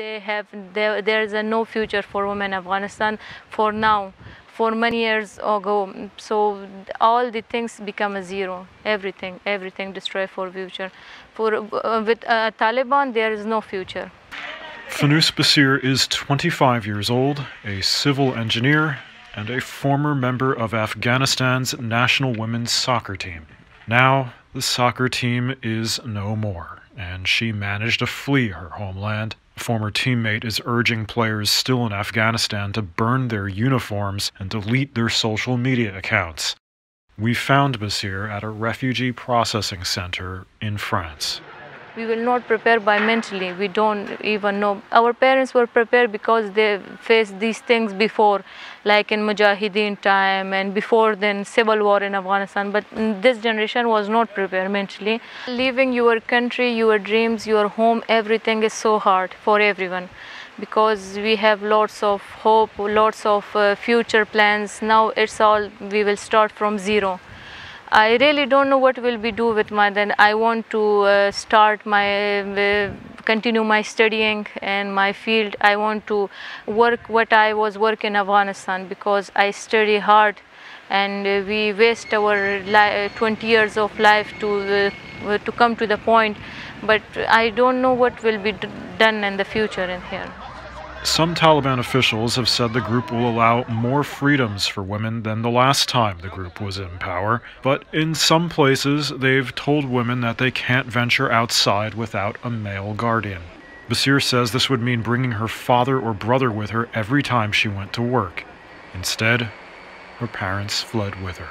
they have there, there is a no future for women in Afghanistan for now for many years ago. So all the things become a zero. Everything everything destroy for future. For uh, with uh, Taliban there is no future. Fanoos Basir is 25 years old, a civil engineer, and a former member of Afghanistan's national women's soccer team. Now, the soccer team is no more, and she managed to flee her homeland. A former teammate is urging players still in Afghanistan to burn their uniforms and delete their social media accounts. We found Basir at a refugee processing center in France we will not prepare by mentally. We don't even know. Our parents were prepared because they faced these things before like in mujahideen time and before then civil war in afghanistan. But this generation was not prepared mentally. Leaving your country your dreams your home everything is so hard for everyone because we have lots of hope lots of uh, future plans. Now it's all we will start from zero I really don't know what will be do with my then I want to uh, start my uh, continue my studying and my field I want to work what I was working in Afghanistan because I study hard and uh, we waste our 20 years of life to uh, to come to the point but I don't know what will be done in the future in here. Some Taliban officials have said the group will allow more freedoms for women than the last time the group was in power, but in some places they've told women that they can't venture outside without a male guardian. Basir says this would mean bringing her father or brother with her every time she went to work. Instead, her parents fled with her.